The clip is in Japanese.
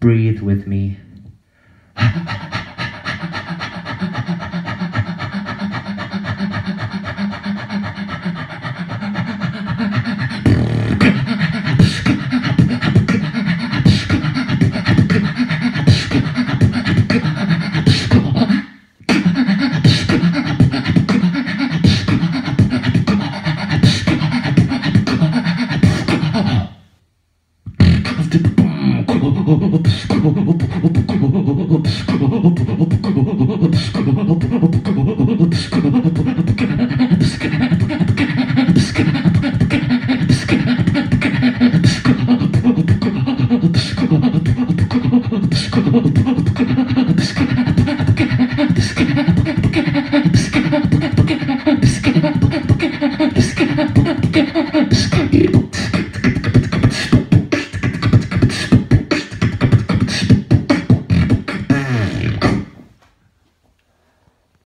breathe with me. Biscuit.